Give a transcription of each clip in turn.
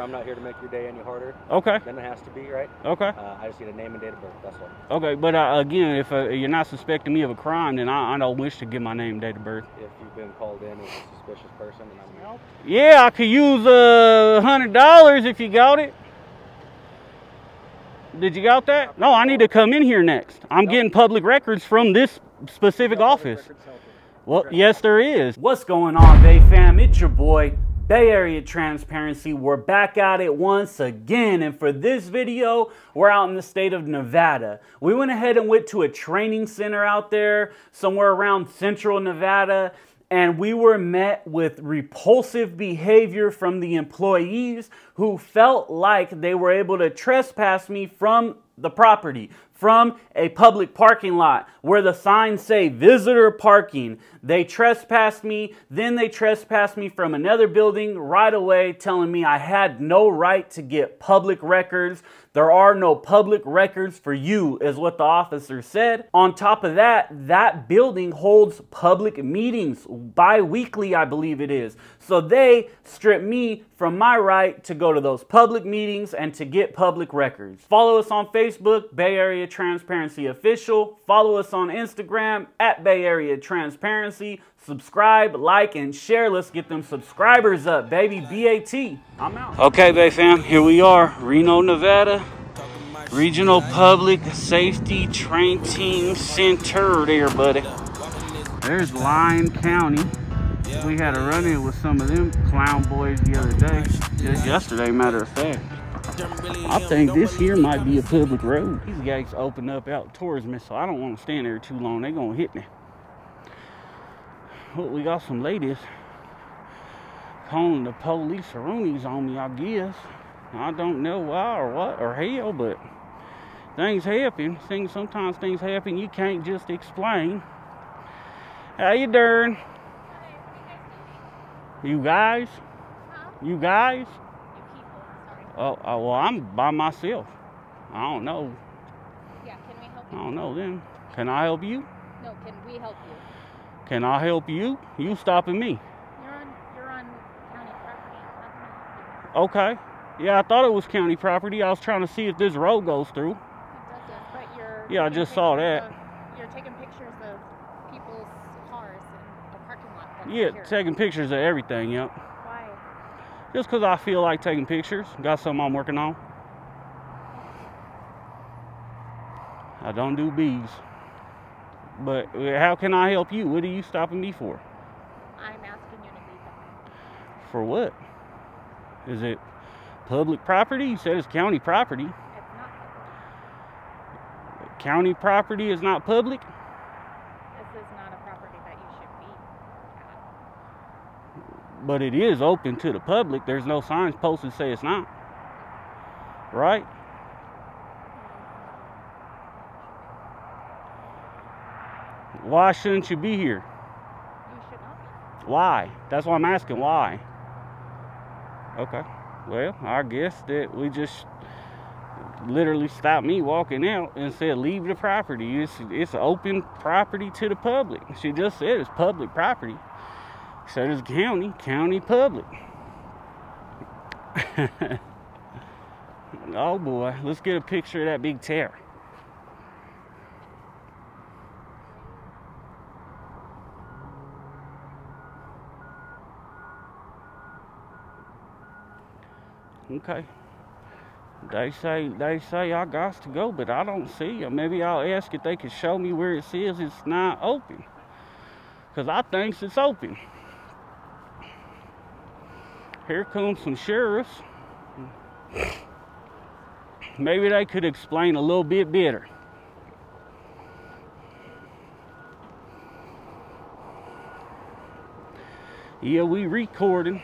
I'm not here to make your day any harder Okay. than it has to be, right? Okay. Uh, I just need a name and date of birth. That's all. Okay. But uh, again, if uh, you're not suspecting me of a crime, then I, I don't wish to give my name, and date of birth. If you've been called in as a suspicious person, then I'm. Yeah, I could use a hundred dollars if you got it. Did you got that? No, I need to come in here next. I'm getting public records from this specific office. Well, yes, there is. What's going on, Bay fam? It's your boy, Bay Area Transparency. We're back at it once again, and for this video, we're out in the state of Nevada. We went ahead and went to a training center out there, somewhere around central Nevada, and we were met with repulsive behavior from the employees who felt like they were able to trespass me from the property from a public parking lot where the signs say visitor parking. They trespassed me, then they trespassed me from another building right away, telling me I had no right to get public records. There are no public records for you, is what the officer said. On top of that, that building holds public meetings bi weekly, I believe it is. So they stripped me from my right to go to those public meetings and to get public records. Follow us on Facebook, Bay Area Transparency Official. Follow us on Instagram at Bay Area Transparency. Subscribe, like, and share. Let's get them subscribers up, baby. BAT. I'm out. Okay, Bay fam, here we are, Reno, Nevada. Regional Public Safety Training Center there, buddy. There's Lyon County. We had a run-in with some of them clown boys the other day. Just yesterday, matter of fact. I think this here might be a public road. These gates open up out towards me, so I don't want to stand there too long. They're going to hit me. Well, we got some ladies calling the police roonies on me, I guess. I don't know why or what or hell, but things happen. Things sometimes things happen you can't just explain. How you doing? You guys? You guys? Oh, oh, well, I'm by myself. I don't know. Yeah, can we help you? I don't know then. Can I help you? No, can we help you? Can I help you? You stopping me. You're on you're on county property. How can I help Okay. Yeah, I thought it was county property. I was trying to see if this road goes through. It doesn't, but you're Yeah, I just saw that. of- you're taking pictures of people's cars in the parking lot. Yeah, here. taking pictures of everything, yep. Why? Just because I feel like taking pictures. Got something I'm working on. I don't do bees. But uh, how can I help you? What are you stopping me for? I'm asking you to leave the. For what? Is it public property? You said it's county property. It's not public. County property is not public? This is not a property that you should be at. But it is open to the public. There's no signs posted say it's not. Right? Why shouldn't you be here? You should not be. Why? That's why I'm asking why. Okay. Well, I guess that we just literally stopped me walking out and said leave the property. It's it's open property to the public. She just said it's public property. Said it's county, county public. oh boy, let's get a picture of that big tear. Okay. They say they say I got to go, but I don't see them. Maybe I'll ask if they can show me where it says it's not open. Cause I thinks it's open. Here comes some sheriffs. Maybe they could explain a little bit better. Yeah, we recording.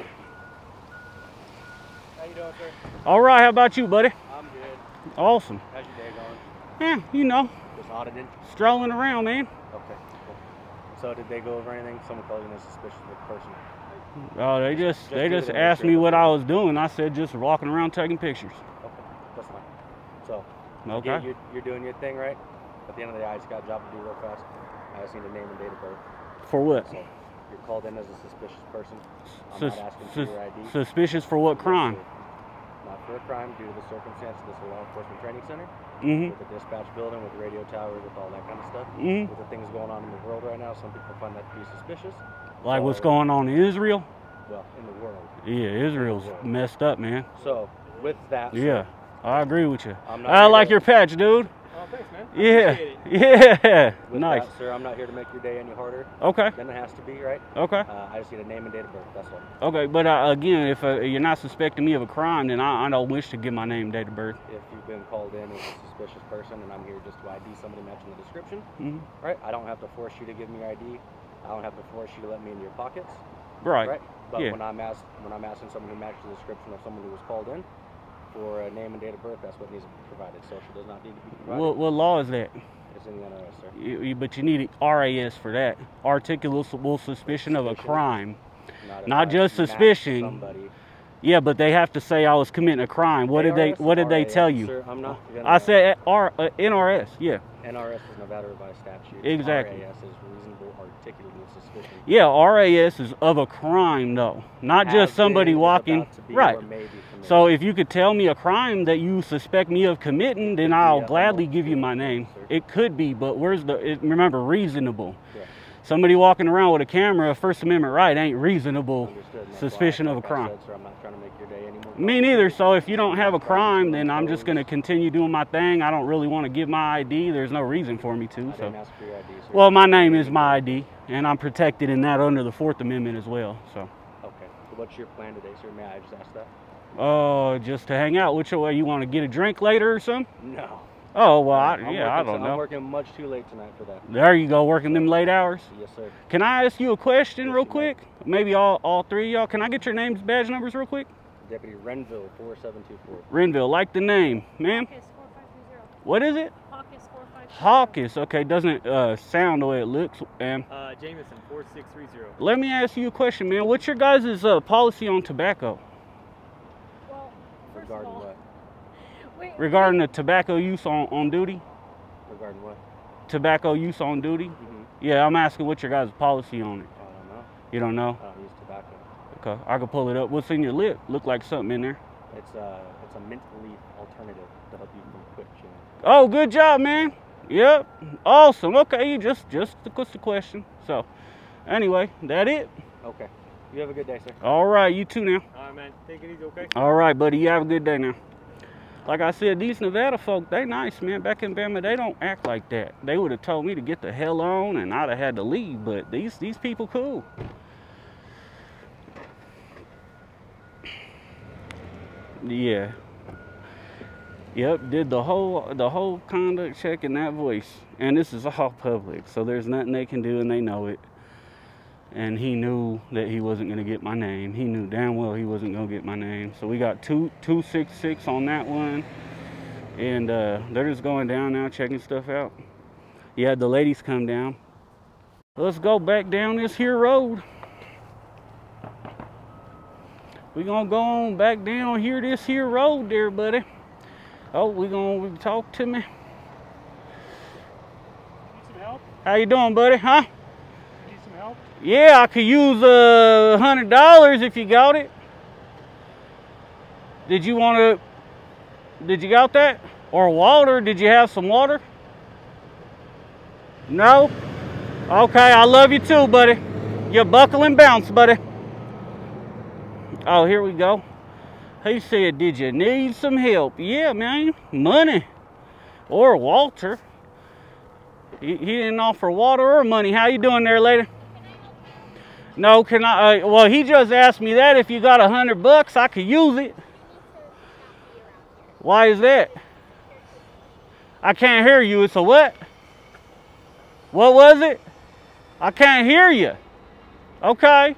How doing, sir? All right, how about you, buddy? I'm good. Awesome. How's your day going? Yeah, you know, Just audited? strolling around, man. Okay, cool. So did they go over anything? Someone called you a suspicious person. Oh, they just Just they just it and make asked me what I was doing. I said just walking around taking pictures. Okay, that's fine. So, Okay. yeah, you're, you're doing your thing, right? At the end of the day, I just got a job to do real fast. I just need a name and date of birth. For what? So, you're called in as a suspicious person. I'm Sus- not asking for your ID. suspicious for what crime? For a crime due to the circumstance of this law enforcement training center, Mm-hmm. with the dispatch building, with radio towers, with all that kind of stuff. Mm-hmm. With the things going on in the world right now, some people find that to be suspicious. Like what's going on in Israel? Well, in the world. Yeah, Israel's messed up, man. So, with that, Yeah, I agree with you. I'm not I like your patch, dude. Oh, thanks, man. I Yeah, yeah, With nice. that, sir, I'm not here to make your day any harder Okay, than it has to be, right? okay, Uh, I just need a name and date of birth. That's all. okay. But uh, again, if uh, you're not suspecting me of a crime, then I, I don't wish to give my name, date of birth. If you've been called in as a suspicious person and I'm here just to ID somebody matching the description, Mhm. right? I don't have to force you to give me your ID. I don't have to force you to let me in your pockets, Right. right? But yeah. when I'm asked, when I'm asking someone who matches the description of someone who was called in for a name and date of birth, that's what needs to be provided. Social does not need to be provided. What, what law is that? it's in the NRS, sir. You, you- but you need RAS for that. Articulable suspicion of a crime. if Not just suspicion. Somebody. Yeah, but they have to say I was committing a crime. What did they What did they tell you? Sir, I'm not. I said R, uh, NRS. Yeah. NRS is Nevada revised statute. Exactly. RAS is reasonable articulable suspicion. Yeah, RAS is of a crime though, not just somebody walking. about to be, Right. or may be. So if you could tell me a crime that you suspect me of committing, then I'll Yeah, gladly give you my name. sir. It could be, but where's the? It, remember, reasonable. Yeah. Somebody walking around with a camera, First Amendment right, ain't reasonable. Understood, and that's why, Suspicion of a crime. said, sir, I'm not trying to make your day any more Me neither. So if you don't have a crime, then I'm just gonna continue doing my thing. I don't really want to give my ID. There's no reason for me to. So. didn't ask for your ID. Well, my name is my ID, and I'm protected in that under the Fourth Amendment as well. So. Okay. So what's your plan today, sir? May I just ask that? Oh, just to hang out. Which way you want to get a drink later or something? No. Oh well, I, I'm yeah, I working- don't know. I'm working much too late tonight for that. There you go, working them late hours. Yes, sir. Can I ask you a question Yes, real you may. quick? Maybe all all three of y'all. Can I get your names, badge numbers, real quick? Deputy Renville, 4724. Renville, like the name, ma'am. 4520. What is it? Hawkes 4520. Hawkins. Okay, doesn't uh, sound the way it looks. Um, Uh, Jameson, 4630. let me ask you a question, man. What's your guys' uh, policy on tobacco Well, first Regarding of all, what? Wait, regarding the tobacco use on, on duty? Regarding what? Tobacco use on duty? Mm-hmm. Yeah, I'm asking what your guys' policy on it. I don't know. You don't know? I don't use tobacco. Okay, I can pull it up. What's in your lip? Look like something in there. It's a it's a mint leaf alternative to help you from quit chewing. Oh, good job, man. Yep, awesome. Okay, you just just what's the question? So, anyway, that it. Okay. You have a good day, sir. All right, you too now. All right, man. Take it easy, okay? All right, buddy. You have a good day now. Like I said, these Nevada folk, they nice, man. Back in Bama, they don't act like that. They would have told me to get the hell on, and I'd have had to leave. But these these people cool. Yeah. Yep, did the whole the whole conduct check in that voice, and this is all public, so there's nothing they can do, and they know it. And he knew that he wasn't gonna get my name. He knew damn well he wasn't gonna get my name. So we got two two six six on that one, and uh, they're just going down now, checking stuff out. Yeah, the ladies come down. Let's go back down this here road. We're gonna go on back down here this here road there, buddy. Oh, we gonna talk to me. Need some help? How you doing, buddy? Huh? Yeah, I could use a hundred dollars if you got it. Did you want to? Did you got that? Or water? Did you have some water? No. Okay, I love you too, buddy. You buckle and bounce, buddy. Oh, here we go. He said, "Did you need some help?" Yeah, man, money or Walter. He, he didn't offer water or money. How you doing there, lady? No, can I? Uh, well, he just asked me that. If you got a hundred bucks, I could use it. Why is that? I can't hear you. It's a what? What was it? I can't hear you. Okay.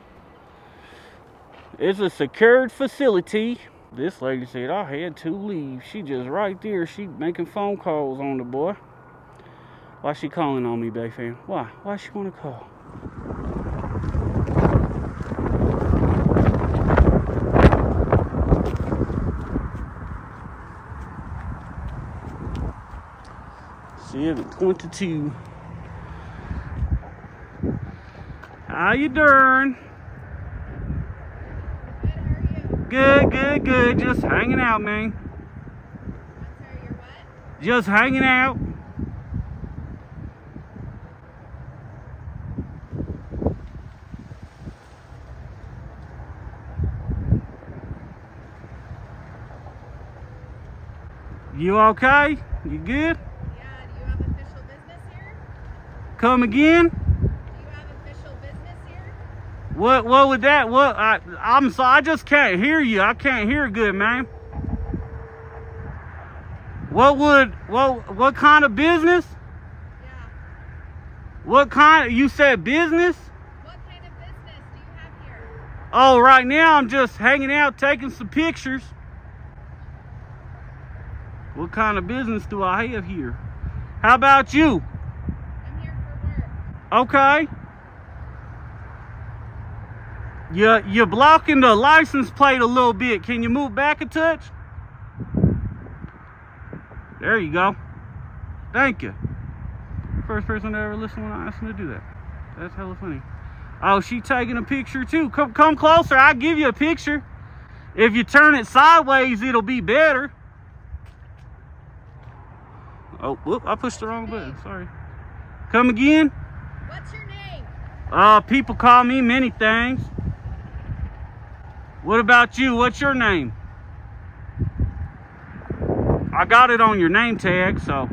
It's a secured facility. This lady said I had to leave. She just right there. She making phone calls on the boy. Why she calling on me, Bay? Why? Why she want to call? Twenty-two. How you doing? Good? Good, good. Just hanging out, man. Just hanging out. You okay? You good? Yeah, do you have official business here? Come again? Do you have official business here? What what would that what I I'm so I just can't hear you. I can't hear good, man. What would what what kind of business? Yeah. What kind you said business? What kind of business do you have here? Oh, right now I'm just hanging out taking some pictures. What kind of business do I have here? How about you? I'm here for work. Okay. You you're blocking the license plate a little bit. Can you move back a touch? There you go. Thank you. First person to ever listen when I asked him to do that. That's hella funny. Oh, she taking a picture too. Come come closer. I'll give you a picture. If you turn it sideways, it'll be better. Oh, whoop, I pushed the wrong button. Sorry. Come again? What's your name? Uh, people call me many things. What about you? What's your name? I got it on your name tag, so.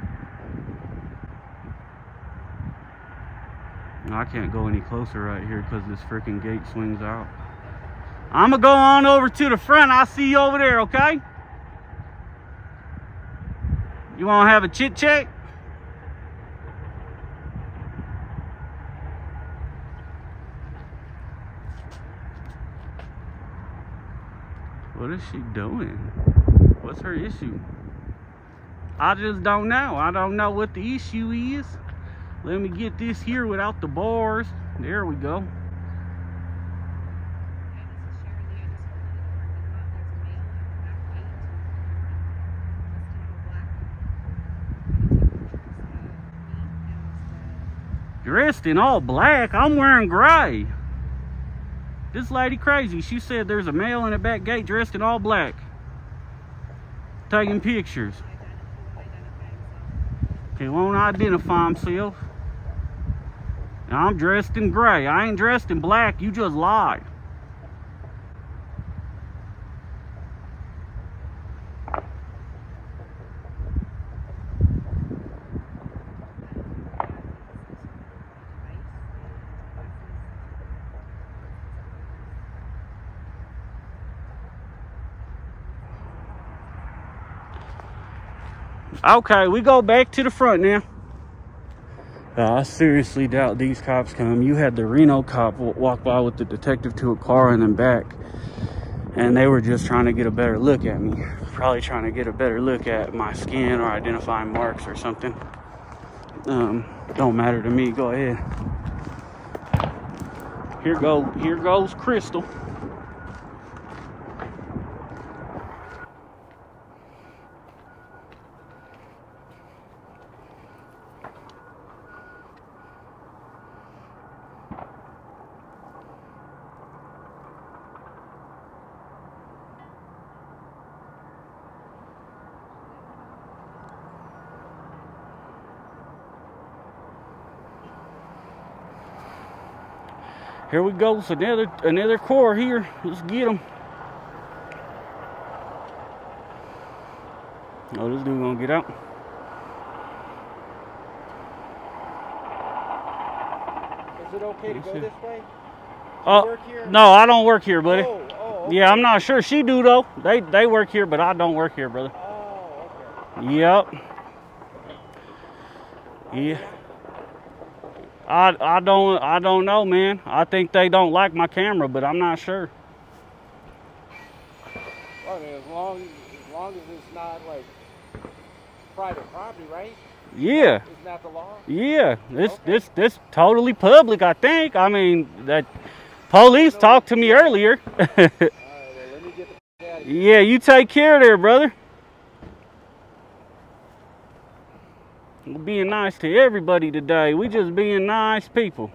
I can't go any closer right here because this freaking gate swings out. I'm gonna go on over to the front. I'll see you over there, okay? You wanna have a chit What is she doing? What's her issue? I just don't know. I don't know what the issue is. Let me get this here without the bars. There we go. Dressed in all black. I'm wearing gray. This lady crazy. She said there's a male in the back gate dressed in all black. Taking pictures. He won't identify himself. I'm dressed in gray. I ain't dressed in black. You just lied. Okay, we go back to the front now. Uh, I seriously doubt these cops come. You had the Reno cop walk by with the detective to a car and then back. And they were just trying to get a better look at me. Probably trying to get a better look at my skin or identifying marks or something. Um, don't matter to me. Go ahead. Here go. Here goes Crystal. Here we go. It's another another core here. Let's get them. Oh, this dude gonna get out. Is it okay to go sir. this way? Oh, work here? no, I don't work here, buddy. Oh, oh, okay. Yeah, I'm not sure. She do though. They they work here, but I don't work here, brother. Oh, okay. Yep. Yeah. I I don't I don't know, man. I think they don't like my camera, but I'm not sure. Well, I mean, as long as long as it's not like private property, right? Yeah. Isn't that the law? Yeah, this Okay. this this totally public. I think. I mean, that police talked to me earlier. Right, well, let me get the out of here. yeah, you take care of there, brother. We're being nice to everybody today. We just being nice people.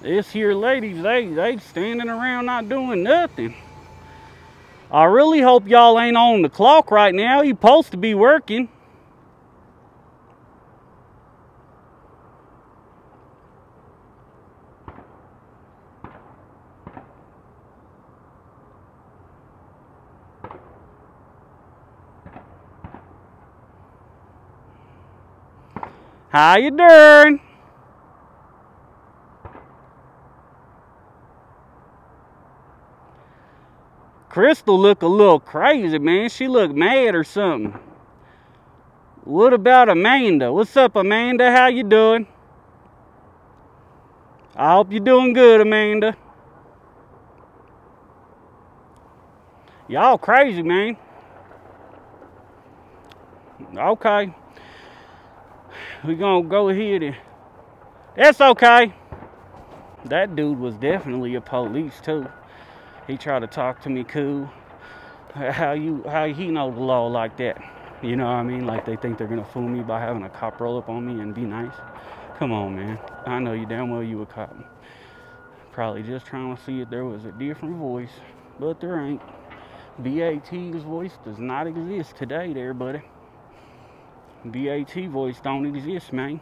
This here ladies, they they standing around not doing nothing. I really hope y'all ain't on the clock right now. You supposed to be working. How you doing? Crystal look a little crazy, man. She look mad or something. What about Amanda? What's up, Amanda? How you doing? I hope you're doing good, Amanda. Y'all crazy, man. Okay. We gonna go ahead and that's okay. That dude was definitely a police too. He tried to talk to me cool. How you how he know the law like that? You know what I mean? Like they think they're gonna fool me by having a cop roll up on me and be nice. Come on, man. I know you damn well you a cop. Probably just trying to see if there was a different voice, but there ain't. BAT's voice does not exist today, there, buddy. BAT voice don't exist, man.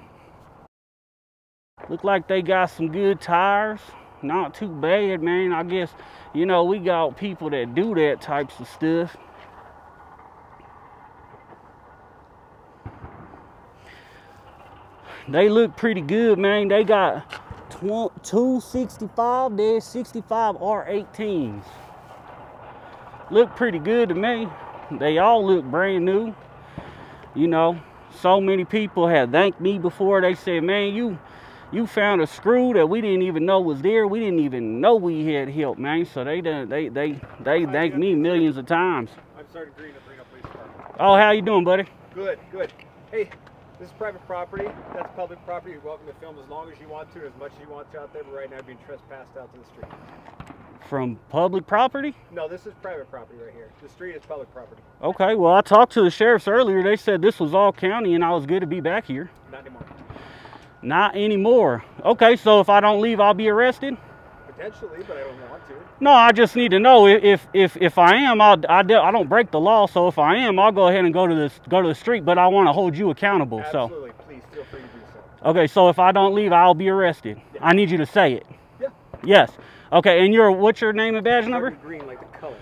Look like they got some good tires. Not too bad, man. I guess, you know, we got people that do that types of stuff. They look pretty good, man. They got 265 there's 65 R18s. Look pretty good to me. They all look brand new. You know, so many people have thanked me before. They said, man, you you found a screw that we didn't even know was there. We didn't even know we had help, man. So they done, they they they thanked me millions of times. I'm Sergeant Green at Reno Police Department. Oh, how you doing, buddy? Good, good. Hey, this is private property. That's public property. You're welcome to film as long as you want to, as much as you want to out there. But right now, being trespassed out to the street. From public property? No, this is private property right here. The street is public property. Okay, well, I talked to the sheriffs earlier. They said this was all county and I was good to be back here. Not anymore. Not anymore. Okay, so if I don't leave, I'll be arrested? Potentially, but I don't want to. No, I just need to know if if if I am, I'll, I do, I don't break the law. So if I am, I'll go ahead and go to this go to the street. But I want to hold you accountable. Absolutely. Please feel free to do so. So okay, so if I don't leave, I'll be arrested. Yeah. I need you to say it. Yeah. Yes. Okay, and your what's your name and badge number? Green, like the color.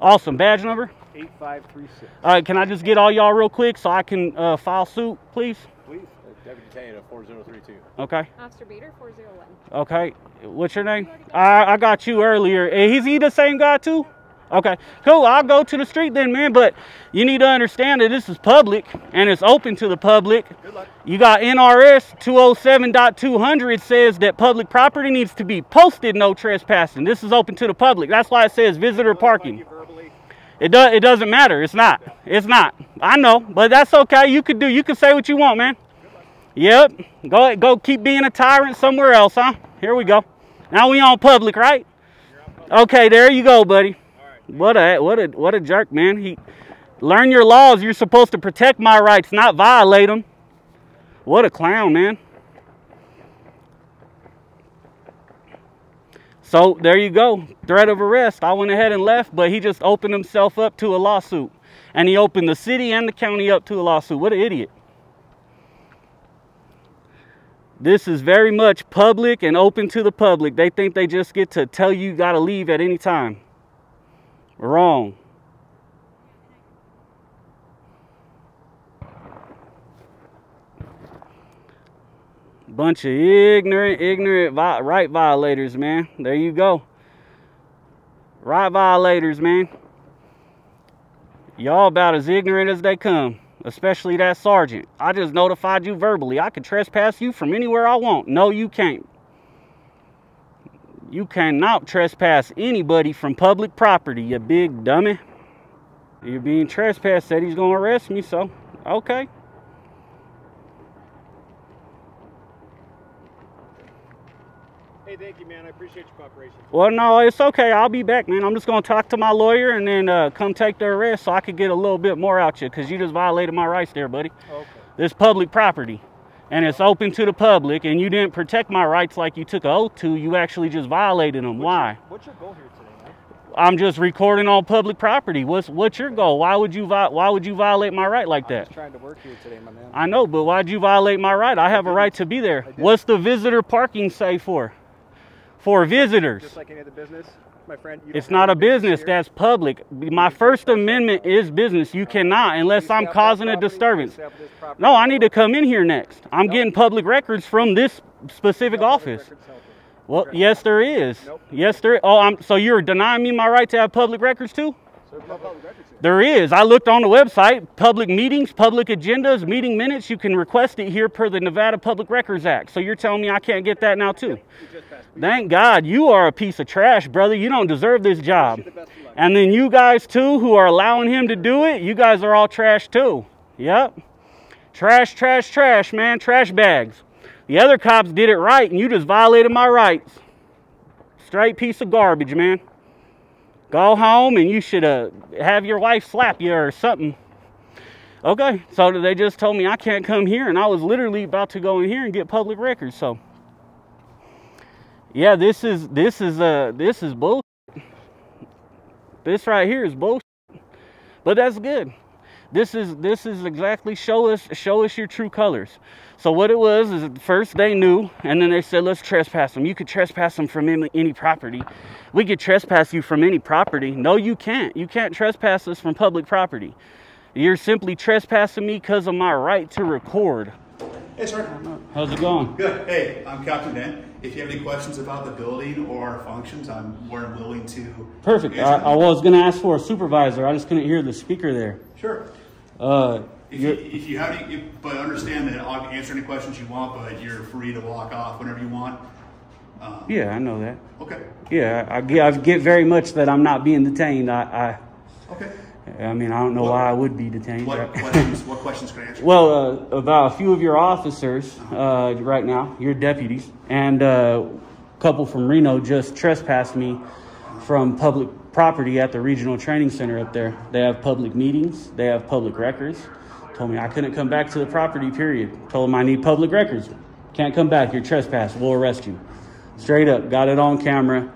Awesome. Badge number. 8536. All right, can I just get all y'all real quick so I can uh, file suit, please? Please. Deputy Tana, 4032. Okay. Officer Beater, 401. Okay. What's your name? I I got you earlier. Is he the same guy too? Okay. Cool. I'll go to the street then, man. But you need to understand that this is public and it's open to the public. You got NRS 207.200 says that public property needs to be posted no trespassing. This is open to the public. That's why it says visitor parking. It does it doesn't matter. It's not. It's not. I know, but that's okay. You could do you can say what you want, man. Yep. Go go keep being a tyrant somewhere else, huh? Here we go. Now we on public, right? Okay, there you go, buddy. What a what a what a jerk, man. He learn your laws. You're supposed to protect my rights, not violate them. What a clown, man. So there you go. Threat of arrest. I went ahead and left, but he just opened himself up to a lawsuit. And he opened the city and the county up to a lawsuit. What an idiot. This is very much public and open to the public. They think they just get to tell you you got to leave at any time. Wrong. Bunch of ignorant, ignorant right violators, man. There you go. Right violators, man. Y'all about as ignorant as they come, especially that sergeant. I just notified you verbally. I can trespass you from anywhere I want. No, you can't. You cannot trespass anybody from public property, you big dummy. You're being trespassed. Said he's gonna arrest me, so okay. Hey, thank you, man. I appreciate your cooperation. Well, no, it's okay. I'll be back, man. I'm just gonna talk to my lawyer and then uh, come take the arrest so I could get a little bit more out you, cause you just violated my rights there, buddy. Okay. This public property, and it's open to the public, and you didn't protect my rights like you took an oath to. You actually just violated them. Why? What's your goal here today, man? I'm just recording on public property. What's what's your goal? Why would you vi- why would you violate my right like that? I'm just trying to work here today, my man. I know, but why'd you violate my right? I have a right to be there. What's the visitor parking say for? For visitors. Just like any other business, my friend. You It's don't a business. here. That's public. My First Amendment is business. You cannot unless You I'm causing a disturbance. stay off this property. No, I need to come in here next. I'm Nope. getting public records from this specific No office. records held here. Well, yes, there is. Nope. Yes, there. Oh, I'm. So you're denying me my right to have public records too? There is. I looked on the website. Public meetings, public agendas, meeting minutes. You can request it here per the Nevada Public Records Act. So you're telling me I can't get that now too? Thank God you are a piece of trash, brother. You don't deserve this job. And then you guys too, who are allowing him to do it, you guys are all trash too. Yep. Trash, trash, trash, man. Trash bags. The other cops did it right, and you just violated my rights. Straight piece of garbage, man. Go home, and you should uh, have your wife slap you or something. Okay, so they just told me I can't come here, and I was literally about to go in here and get public records. So, yeah, this is this is uh this is bull. This right here is bullshit. But that's good. This is this is exactly show us show us your true colors. So what it was is at first they knew, and then they said let's trespass them. You could trespass them from any, any property. We could trespass you from any property. No, you can't. You can't trespass us from public property. You're simply trespassing me because of my right to record. Hey, sir. How's it going? Good. Hey, I'm Captain Dan. If you have any questions about the building or our functions, I'm more than willing to. Perfect. I, I was gonna ask for a supervisor. I just couldn't hear the speaker there. Sure. Uh, If you, if you have any, if, but understand that I'll answer any questions you want, but you're free to walk off whenever you want. Um, yeah, I know that. Okay. Yeah, I get, I get very much that I'm not being detained. I, I Okay. I, I mean, I don't know why I would be detained. What right? questions? What questions can I answer? well, uh, about a few of your officers uh, right now, your deputies, and uh, a couple from Reno just trespassed me from public property at the regional training center up there. They have public meetings. They have public records. Told me I couldn't come back to the property. Period. Told them I need public records. Can't come back. You're trespassed. We'll arrest you. Straight up. Got it on camera.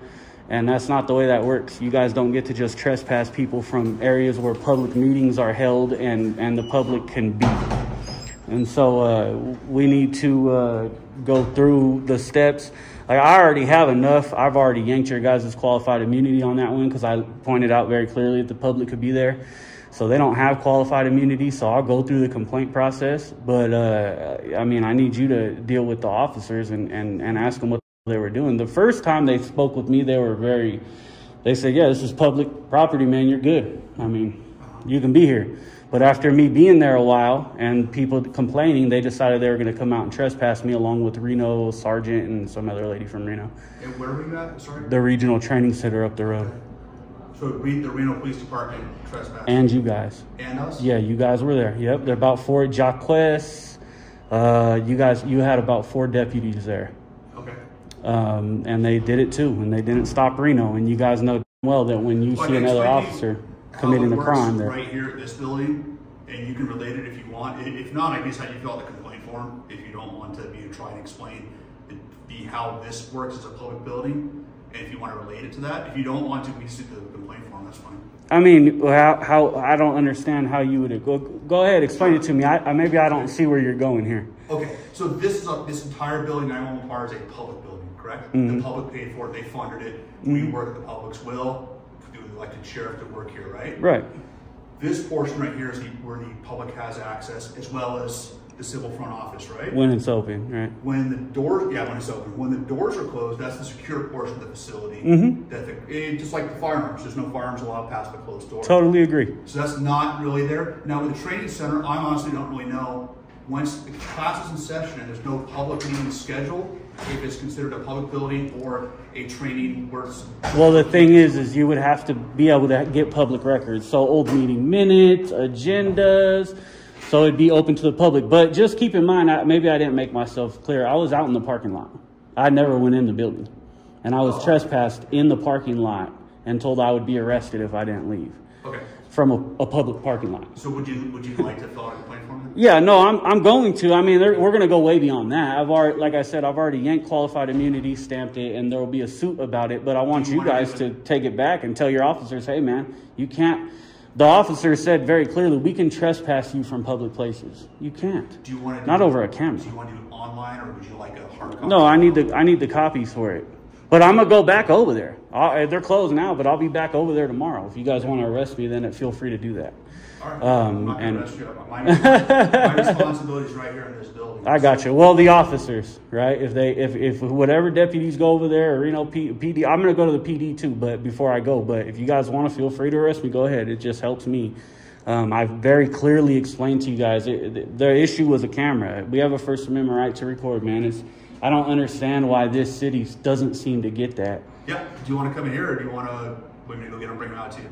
And that's not the way that works. You guys don't get to just trespass people from areas where public meetings are held and, and the public can be. And so uh, we need to uh, go through the steps. Like I already have enough. I've already yanked your guys' qualified immunity on that one because I pointed out very clearly that the public could be there. So they don't have qualified immunity. So I'll go through the complaint process. But uh, I mean, I need you to deal with the officers and, and, and ask them what they were doing. The first time they spoke with me, they were very, they said, yeah, this is public property, man. You're good. I mean, you can be here. But after me being there a while and people complaining, they decided they were going to come out and trespass me along with Reno Sergeant and some other lady from Reno, And where were you at? Sorry. the regional training center up the road, So the Reno Police Department trespass. and you guys. And us. Yeah, you guys were there. Yep, they're about four. Jacques, uh, you guys, you had about four deputies there, Okay. um, and they did it too, and they didn't stop Reno. And you guys know well that when you Well, see another explain to you officer committing a crime, there. Right here at this building, and you can relate it if you want. If not, I guess how you fill out the complaint form, if you don't want to be try and explain the how this works as a public building, and if you want to relate it to that. If you don't want to, we just do the complaint form, that's fine. I mean, how, how I don't understand how you would go. Go ahead, explain it to me. I, I maybe I don't see where you're going here. Okay, so this is a, this entire building 911 Parr is a public building, correct? Mm-hmm. The public paid for it, they funded it. We work at the public's will, elected sheriff to work here, right? Right. This portion right here is the, where the public has access, as well as the civil front office, right? When it's open, right? When the doors, yeah, when it's open. When the doors are closed, that's the secure portion of the facility. Mhm. That the, eh, just like the firearms, there's no firearms allowed past the closed door. Totally agree. So that's not really there. Now with the training center, I honestly don't really know. Once the class is in session and there's no public meeting scheduled, if it's considered a public building or a training where Well, the thing is, is you would have to be able to get public records. So old meeting minutes, agendas. So it'd be open to the public. But just keep in mind, I, maybe I didn't make myself clear. I was out in the parking lot. I never went in the building, and I was trespassed in the parking lot and told I would be arrested if I didn't leave. okay. From a, a public parking lot. So would you would you like to fill out a complaint form? Yeah, no, I'm, I'm going to. I mean, we're going to go way beyond that. I've already, like I said, I've already yanked qualified immunity, stamped it, and there will be a suit about it. But I want you you guys to take it back and tell your officers, hey, man, you can't. The officer said very clearly, we can trespass you from public places. You can't. Do you want to Not over a camera. Do you want to do it online or would you like a hard copy? No, I need the I need the copies for it. But I'm gonna go back over there. i they're closed now, but I'll be back over there tomorrow. If you guys want to arrest me, then feel free to do that. Right. Um, I'm not gonna and- My, my responsibility is right here in this building. I got you. Well, the officers, right? If they, if, if whatever deputies go over there, or you know, P, PD, I'm gonna go to the PD too. But before I go, but if you guys want to, feel free to arrest me. Go ahead. It just helps me. Um, I very clearly explained to you guys it, the, the issue was a camera. We have a First Amendment right to record, man. It's, I don't understand why this city doesn't seem to get that. Yeah. Do you want to come in here or do you want to wait me to go get him, bring him out to you?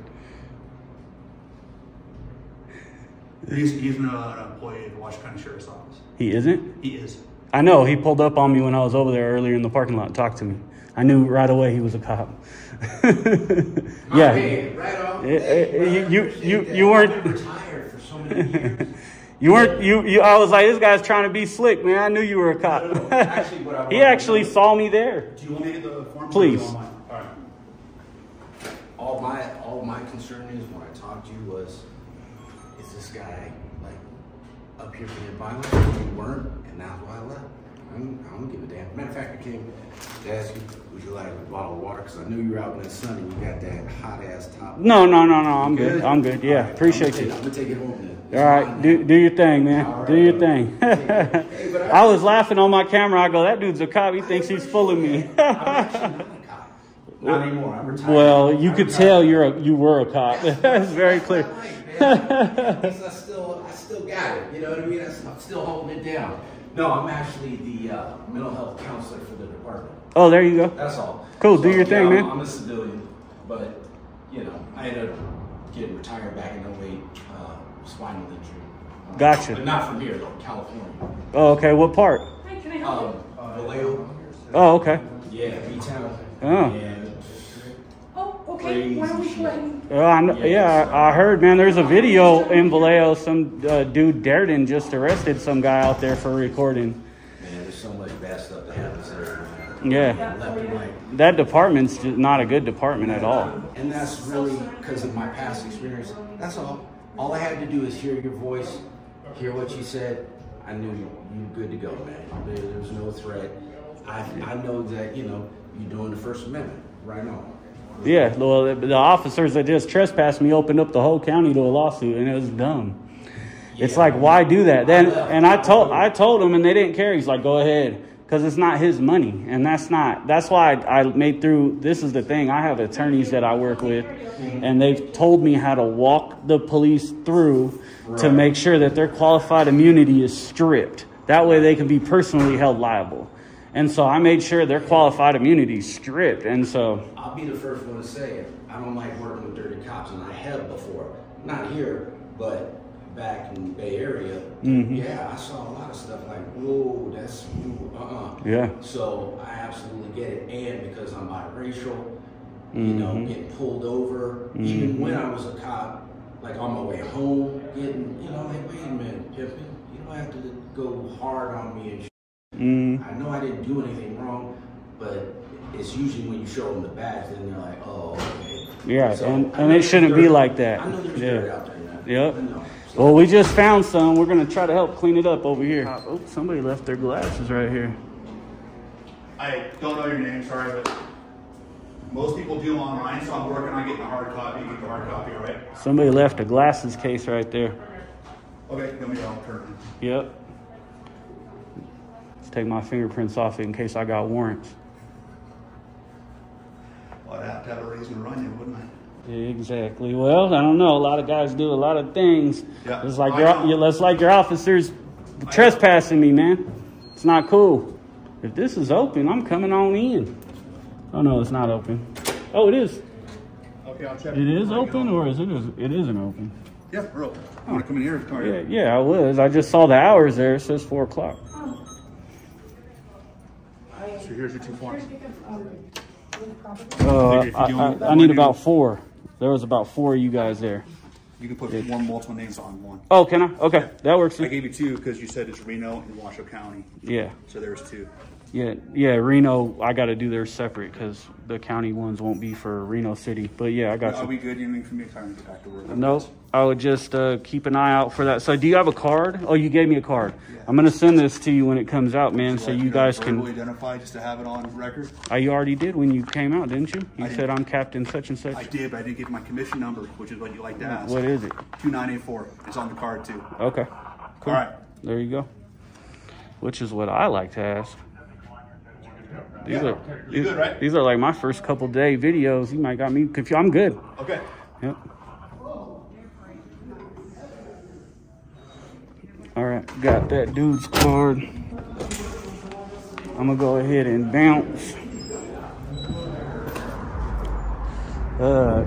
He's, he's an, uh, an employee of the Washoe County Sheriff's Office. He isn't. He is. I know he pulled up on me when I was over there earlier in the parking lot. and Talked to me. I knew right away he was a cop. yeah. Right on. Eh, eh, Hey, you- brother, you- appreciate you- you weren't- I've been retired for so many years. You weren't you, you I was like this guy's trying to be slick, man. I knew you were a cop. Actually, what I he wanted to actually saw me there. Do you want me to get the form? Please. All right. All my all my concern is when I talked to you was, is this guy like up here being violent? You weren't, and that's why I left. I don't, I don't give a damn. Matter of fact, I came to ask you, would you like a bottle of water? Because I knew you were out in the sun and you got that hot ass top. No, no, no, no. I'm good. I'm good. Yeah, right, appreciate I'm you. take- I'm gonna take it home then. All right, do, do your thing, man. All Do your brother. thing. Hey, I- I was laughing on my camera. I go, that dude's a cop. He thinks he's fooling me. Not a cop. Not anymore. I'm retired. well, you I'm could retired. tell you're a, you were a cop. That's very clear. I still, I still got it. You know what I mean? I'm still holding it down. No, I'm actually the uh, mental health counselor for the department. Oh, there you go. That's all. Cool, do your thing, yeah, man. I'm, I'm a civilian, but you know, I ended up getting retired back in 08, uh, spinal injury. Uh, Gotcha. But not from here, though, California. Oh, okay. What part? Um, Vallejo, Oh, okay. yeah, B-Town. Oh. And Oh, okay. Why don't we Crazy go ahead and Uh, I yeah, I I heard, man. There's a video in Vallejo. Some uh, dude Darden just arrested some guy out there for recording. man, there's so much bad stuff that happens there. man. Yeah, Left and right. that department's just not a good department at all. And that's really because of my past experience. That's all. All I had to do is hear your voice, hear what you said. I knew you you good to go, man. There, there was no threat. I, I know that, you know, you're doing the First Amendment. Right on. Yeah, well, the, the officers that just trespassed me opened up the whole county to a lawsuit, and it was dumb. It's like, why do that? Then, and I told, I told him, and they didn't care. He's like, go ahead, because it's not his money, and that's not. That's why I, I made through. This is the thing. I have attorneys that I work with, and they've told me how to walk the police through to make sure that their qualified immunity is stripped. That way, they can be personally held liable. And so I made sure their qualified immunity is stripped, and so. I'll be the first one to say it. I don't like working with dirty cops, and I have before. Not here, but back in the Bay Area. Mhm. Yeah, I saw a lot of stuff like, whoa, that's, ooh, uh-uh. Yeah. So I absolutely get it. And because I'm biracial, you know, Mhm. getting pulled over, even when I was a cop, like on my way home, getting, you know, like, wait a minute, Pippin, you don't have to go hard on me and Mm, I know I didn't do anything wrong, but it's usually when you show them the badge, then they're like, oh, okay. Yeah, So, and- and it shouldn't there's be like that. I know there's Yeah. dirt out there. Yep. I Well, we just found some. We're gonna try to help clean it up over here. Uh, oh, somebody left their glasses right here. I don't know your name, sorry, but most people do online, so I'm working on getting a hard copy, get the hard copy, all right? Somebody left a glasses case right there. Okay, let me, I'll turn. Yep. Let's take my fingerprints off it in case I got warrants. Well, I'd have to have a reason to run you, wouldn't I? Exactly. Well, I don't know. A lot of guys do a lot of things. Yeah, It's like your, it's like your officers trespassing me, man. It's not cool. If this is open, I'm coming on in. Oh no, it's not open. Oh, it is. Okay, I'll check. It is open, or is it? It isn't open. Yeah, bro. I wanna come in here? Come Yeah, yeah, I was. I just saw the hours there. It says four o'clock. So here's your two forms. Uh, I, I, I need about four. There was about four of you guys there. You can put one multiple names on one. Oh, can I? Okay, that works. I gave you two because you said it's Reno and Washoe County, Yeah, so there's two. yeah, yeah. Reno, I got to do theirs separate because the county ones won't be for Reno City. But yeah, I got Are you. we good? You need for me to time back to work? No, I would just uh, keep an eye out for that. So, do you have a card? Oh, you gave me a card. I'm gonna send this to you when it comes out, man, so Like, you guys can. identify just to have it on record. I you already did when you came out, didn't you? You I said did. I'm Captain such and such. I did, but I didn't give my commission number, which is what you like to ask. What is it? Two nine eight four. It's on the card too. Okay. Cool. All right. There you go. Which is what I like to ask. These Yeah. are these, good, right? these are like my first couple day videos. You might got me confused. I'm good. Okay. Yep. All right, got that dude's card. I'm gonna go ahead and bounce. Uh,